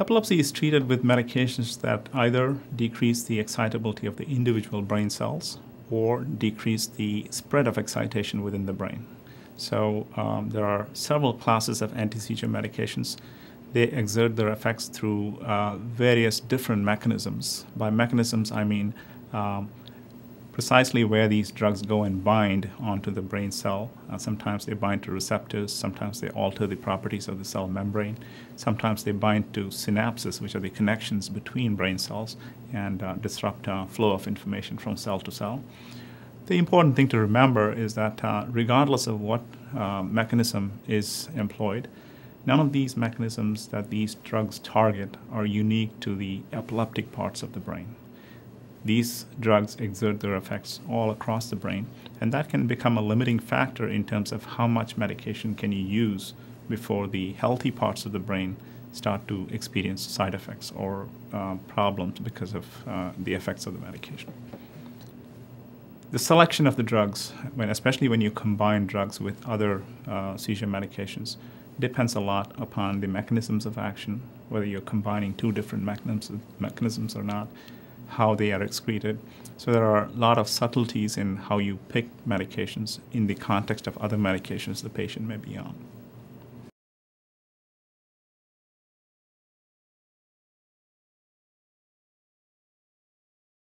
Epilepsy is treated with medications that either decrease the excitability of the individual brain cells or decrease the spread of excitation within the brain. So um, there are several classes of anti-seizure medications. They exert their effects through uh, various different mechanisms. By mechanisms, I mean um, precisely where these drugs go and bind onto the brain cell. Uh, sometimes they bind to receptors, sometimes they alter the properties of the cell membrane, sometimes they bind to synapses, which are the connections between brain cells, and uh, disrupt uh, flow of information from cell to cell. The important thing to remember is that uh, regardless of what uh, mechanism is employed, none of these mechanisms that these drugs target are unique to the epileptic parts of the brain. These drugs exert their effects all across the brain, and that can become a limiting factor in terms of how much medication can you use before the healthy parts of the brain start to experience side effects or uh, problems because of uh, the effects of the medication. The selection of the drugs, when, especially when you combine drugs with other uh, seizure medications, depends a lot upon the mechanisms of action, whether you're combining two different mechanisms, mechanisms or not, how they are excreted. So there are a lot of subtleties in how you pick medications in the context of other medications the patient may be on.